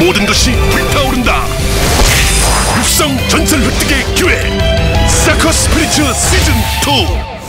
모든 것이 불타오른다. 육성 전설 획득의 기회 사커스 프리츠 시즌 2